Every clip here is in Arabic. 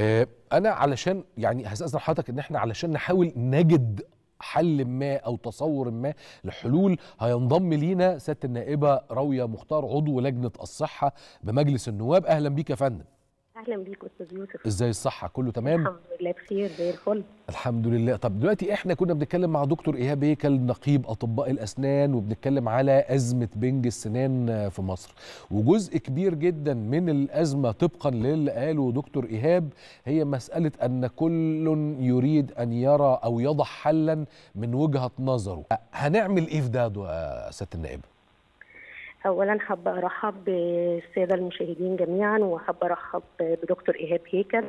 آه، أنا علشان يعني هستأذن حضرتك إن إحنا علشان نحاول نجد حل ما أو تصور ما لحلول هينضم لينا سياده النائبة راويه مختار عضو لجنة الصحة بمجلس النواب. أهلا بيك يا فندم. أهلا بيك أستاذ يوسف. إزاي الصحة؟ كله تمام؟ الحمد لله بخير زي الفل. الحمد لله. طب دلوقتي إحنا كنا بنتكلم مع دكتور إيهاب هيكل نقيب أطباء الأسنان وبنتكلم على أزمة بنج السنان في مصر. وجزء كبير جدا من الأزمة طبقا للي قاله دكتور إيهاب هي مسألة أن كل يريد أن يرى أو يضع حلا من وجهة نظره. هنعمل إيه في ده يا سياده النائب اولا حابة أرحب بالسادة المشاهدين جميعا وحابة أرحب بدكتور إيهاب هيكل.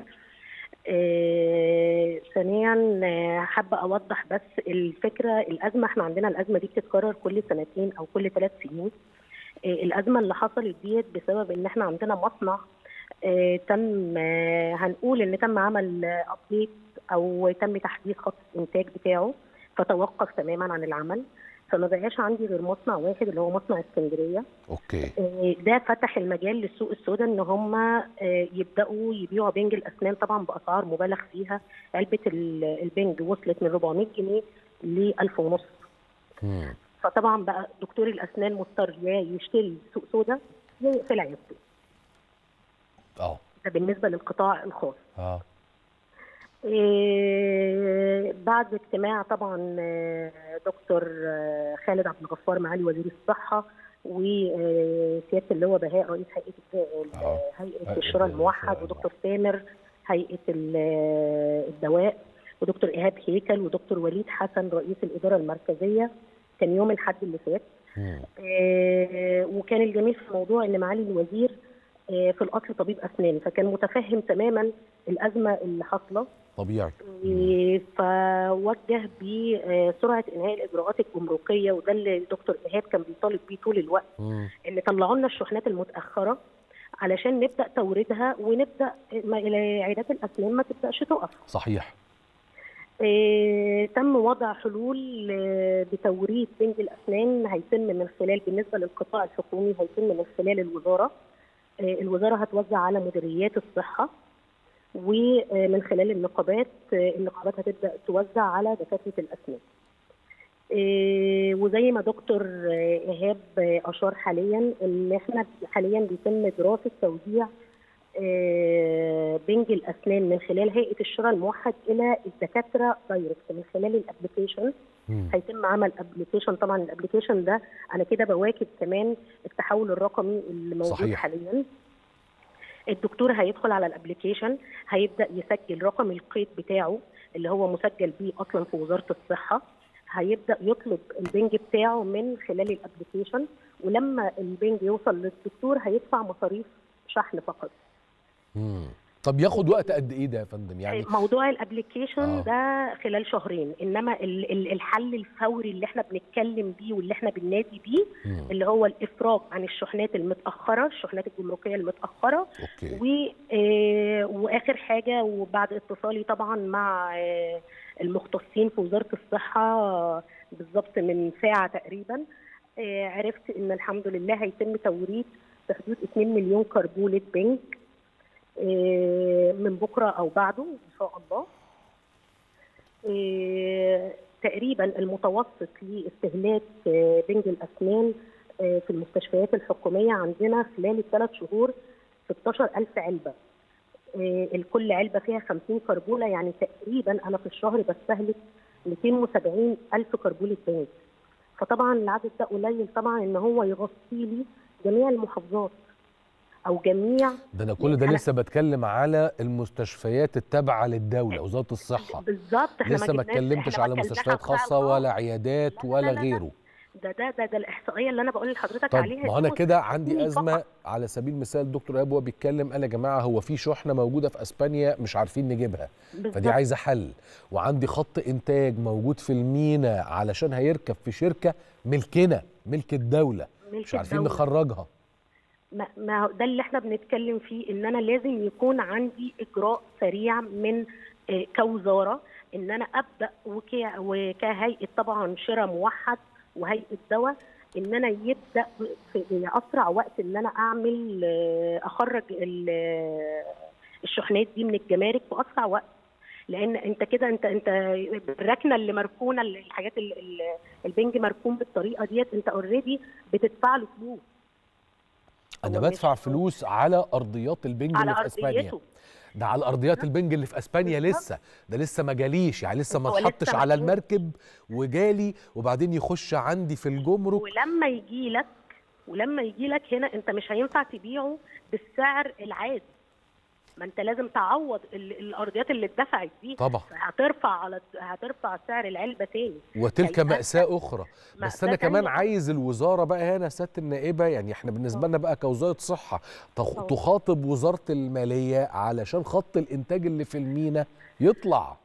آه، ثانيا حابة أوضح بس الفكرة الأزمة إحنا عندنا الأزمة دي بتتكرر كل سنتين أو كل ثلاث سنين. آه، الأزمة اللي حصلت ديت بسبب إن إحنا عندنا مصنع آه، تم هنقول إن تم عمل update أو تم تحديث خط الانتاج بتاعه فتوقف تماما عن العمل. فما بقاش عندي غير مصنع واحد اللي هو مصنع اسكندرية. okay. آه، ده فتح المجال للسوق السوداء إن هم آه، يبدأوا يبيعوا بنج الأسنان طبعا بأسعار مبالغ فيها. علبة ال- البنج وصلت من 400 جنيه ل 1000 ونص. فطبعا بقى دكتور الأسنان مضطر يا يشتري سوق سوداء يا يقفل عيادته آه. ده بالنسبة للقطاع الخاص. آه. بعد اجتماع طبعا آه، دكتور آه، خالد عبد الغفار معالي وزير الصحة وسيادة اللواء بهاء رئيس هيئة آه. هيئة الشورى الموحد ودكتور سامر هيئة ال- الدواء ودكتور إيهاب هيكل ودكتور وليد حسن رئيس الإدارة المركزية كان يوم الأحد اللي فات. آه، وكان الجميل في الموضوع إن معالي الوزير آه، في الاصل طبيب أسنان فكان متفهم تماما الأزمة اللي حاصلة طبيعي. آه، فوجه بسرعة إنهاء الإجراءات الجمركية وده اللي الدكتور إيهاب كان بيطالب بيه طول الوقت مم. إن طلعوا لنا الشحنات المتأخرة علشان نبدأ توريدها ونبدأ عيادات الأسنان ما تبدأش تقف. صحيح. آه، تم وضع حلول آه، بتوريد بنج الأسنان هيتم من خلال بالنسبة للقطاع الحكومي هيتم من خلال الوزارة. آه، الوزارة هتوزع على مديريات الصحة ومن خلال النقابات النقابات هتبدأ توزع على دكاترة الأسنان آه، وزي ما دكتور إيهاب أشار حاليا إن إحنا حاليا بيتم دراسة توزيع آه، بنج الأسنان من خلال هيئة الشراء الموحد إلى الدكاترة direct من خلال ال application. هيتم عمل application طبعا ال application ده أنا كده بواكب كمان التحول الرقمي اللي موجود صحيح. حاليا الدكتور هيدخل على ال application هيبدأ يسجل رقم القيد بتاعه اللي هو مسجل بيه أصلا في وزارة الصحة هيبدأ يطلب البنج بتاعه من خلال ال application ولما البنج يوصل للدكتور هيدفع مصاريف شحن فقط. طب ياخد وقت قد إيه ده يا فندم يعني موضوع ال application آه. ده خلال شهرين إنما ال- ال- الحل الفوري اللي إحنا بنتكلم بيه واللي إحنا بننادي بيه مم. اللي هو الإفراج عن الشحنات المتأخرة الشحنات الجمركيه المتأخرة okay و آه، وآخر حاجة وبعد اتصالي طبعا مع آه، المختصين في وزارة الصحة بالظبط من ساعة تقريبا آه، عرفت إن الحمد لله هيتم توريد في حدود 2 مليون كربولة بنك من بكرة أو بعده إن شاء الله. آه، تقريبا المتوسط لاستهلاك آه، بنج الأسنان آه، في المستشفيات الحكومية عندنا خلال الثلاث شهور 16000 علبة. آه، الكل علبة فيها 50 كربوله يعني تقريبا أنا في الشهر بستهلك 270 ألف كربوله بنج فطبعا العدد ده قليل طبعا إن هو يغطي لي جميع المحافظات. أو جميع ده أنا كل ده لسه بتكلم على المستشفيات التابعة للدولة وزارة الصحة بالظبط لسه ما اتكلمتش على مستشفيات خاصة ولا عيادات لا، لا، ولا لا، لا. غيره ده ده ده, ده الإحصائية اللي أنا بقول لحضرتك طب عليها ما أنا كده عندي أزمة فقط. على سبيل المثال الدكتور ايهاب وهو بيتكلم قال يا جماعة هو في شحنة موجودة في أسبانيا مش عارفين نجيبها فدي بالظبط. عايزة حل وعندي خط إنتاج موجود في المينا علشان هيركب في شركة ملكنا ملك الدولة ملك مش عارفين الدولة. نخرجها ما ده اللي إحنا بنتكلم فيه إن أنا لازم يكون عندي إجراء سريع من آه، كوزارة إن أنا أبدأ وك- وكهيئة طبعا شراء موحد وهيئة دواء إن أنا يبدأ في أسرع وقت إن أنا أعمل آه، أخرج ال- الشحنات دي من الجمارك في أسرع وقت. لأن أنت كده أنت أنت الركنة اللي مركونة الحاجات ال- ال- البنج مركون بالطريقة ديت أنت اوريدي بتدفع له فلوس. أنا مش- بدفع فلوس على أرضيات البنج على اللي في أسبانيا. ده على أرضيات البنج اللي في أسبانيا. لسه. ده لسه ما جاليش. يعني لسه ما اتحطش على. المركب وجالي وبعدين يخش عندي في الجمرك. ولما يجي لك ولما يجي لك هنا أنت مش هينفع تبيعه بالسعر العادي. ما انت لازم تعوض ال- الأرضيات اللي اتدفعت دي. طبعا. هترفع على هترفع سعر العلبة تاني. وتلك مأساة أخرى. بس مأساة أنا كمان تانية. عايز الوزارة بقى هنا سيادة النائبة يعني إحنا بالنسبة لنا بقى تخ- أه. تخاطب وزارة المالية علشان خط الإنتاج اللي في المينا يطلع.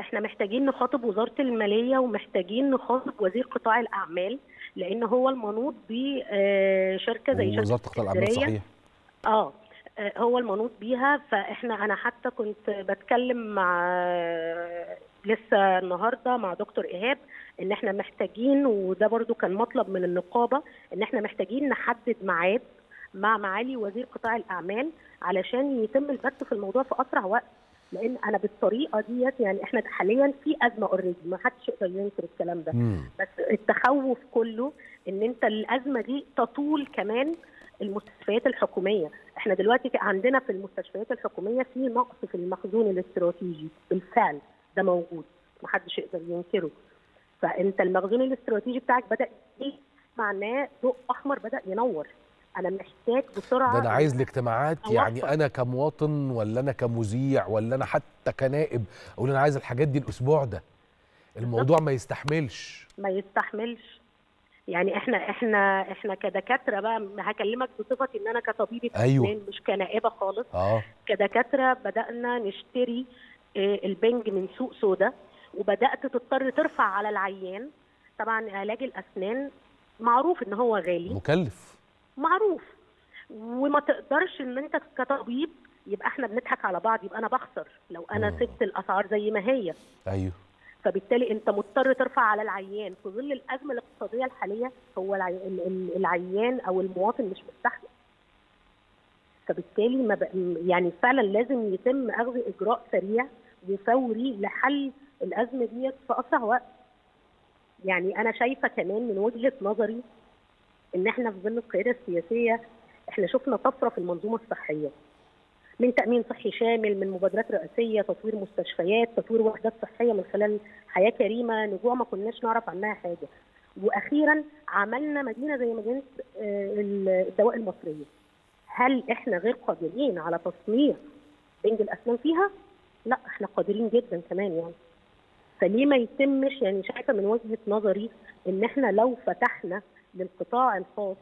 إحنا محتاجين نخاطب وزارة المالية ومحتاجين نخاطب وزير قطاع الأعمال لأن هو المنوط بشركه زي شركة وزارة قطاع اسكندرية. صحيح. آه آه، هو المنوط بيها فإحنا أنا حتى كنت بتكلم مع لسه النهارده مع دكتور إيهاب إن إحنا محتاجين وده برضو كان مطلب من النقابة إن إحنا محتاجين نحدد ميعاد مع معالي وزير قطاع الأعمال علشان يتم البت في الموضوع في أسرع وقت لأن أنا بالطريقة ديت يعني إحنا حاليا في أزمة اوريدي ما حدش يقدر ينكر الكلام ده مم. بس التخوف كله إن إنت الأزمة دي تطول كمان المستشفيات الحكومية. إحنا دلوقتي عندنا في المستشفيات الحكومية في نقص في المخزون الاستراتيجي. بالفعل ده موجود محدش يقدر ينكره. فأنت المخزون الاستراتيجي بتاعك بدأ إيه معناه ضوء أحمر بدأ ينور. أنا محتاج بسرعة ده أنا عايز الاجتماعات. يعني أنا كمواطن ولا أنا كمذيع ولا أنا حتى كنائب أقول أنا عايز الحاجات دي الأسبوع ده. الموضوع ما يستحملش. ما يستحملش. يعني إحنا إحنا إحنا كدكاترة بقى هكلمك بصفتي إن أنا كطبيبه أيوة. مش كنائبة خالص. آه. كدكاترة بدأنا نشتري آه، البنج من سوق سودا وبدأت تضطر ترفع على العيان. طبعا علاج الأسنان معروف إن هو غالي. مكلف. معروف. وما تقدرش إن أنت كطبيب يبقى إحنا بنضحك على بعض يبقى أنا بخسر لو أنا مم. سبت الأسعار زي ما هي. أيوه. فبالتالي انت مضطر ترفع على العيان. في ظل الأزمة الاقتصادية الحالية هو العي... ال- ال- العيان أو المواطن مش مستحمل. فبالتالي ما. يعني فعلا لازم يتم أخذ إجراء سريع وفوري لحل الأزمة ديت في أسرع وقت. يعني أنا شايفة كمان من وجهة نظري إن إحنا في ظل القيادة السياسية إحنا شفنا طفرة في المنظومة الصحية. من تأمين صحي شامل من مبادرات رئاسيه تطوير مستشفيات تطوير وحدات صحية من خلال حياة كريمة. نجوع ما كناش نعرف عنها حاجة. وأخيرا عملنا مدينة زي مدينة آه، الدواء المصرية. هل إحنا غير قادرين على تصنيع بنج الأسنان فيها؟ لا إحنا قادرين جدا كمان يعني. فليه ما يتمش؟ يعني شايفة من وجهة نظري إن إحنا لو فتحنا للقطاع الخاص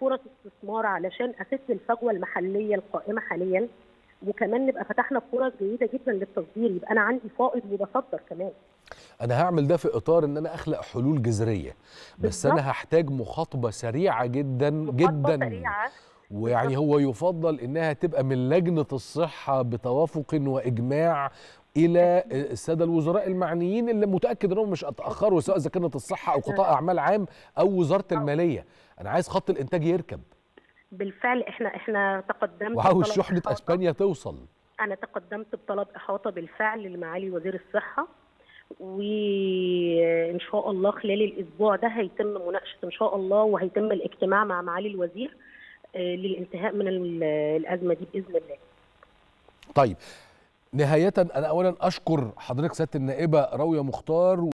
فرص استثمار علشان أسد الفجوة المحلية القائمة حاليا وكمان نبقى فتحنا فرص جيده جدا للتصدير. يبقى أنا عندي فائض وبصدر كمان. أنا هعمل ده في إطار إن أنا أخلق حلول جذرية. بس. أنا هحتاج مخاطبة سريعة جدا مخاطبة جدا. سريعة. ويعني هو يفضل إنها تبقى من لجنة الصحة بتوافق وإجماع إلى السادة الوزراء المعنيين اللي متأكد إنهم مش هيتأخروا سواء إذا كانت الصحة أو قطاع أعمال عام أو وزارة المالية. أنا عايز خط الإنتاج يركب. بالفعل إحنا إحنا تقدمت وعاوز شحنة إحاطة. أسبانيا توصل أنا تقدمت بطلب إحاطة بالفعل لمعالي وزير الصحة وإن شاء الله خلال الأسبوع ده هيتم مناقشة إن شاء الله وهيتم الاجتماع مع معالي الوزير آه، للانتهاء من ال- الأزمة دي بإذن الله طيب نهاية أنا اولا أشكر حضرتك سياده النائبة راويه مختار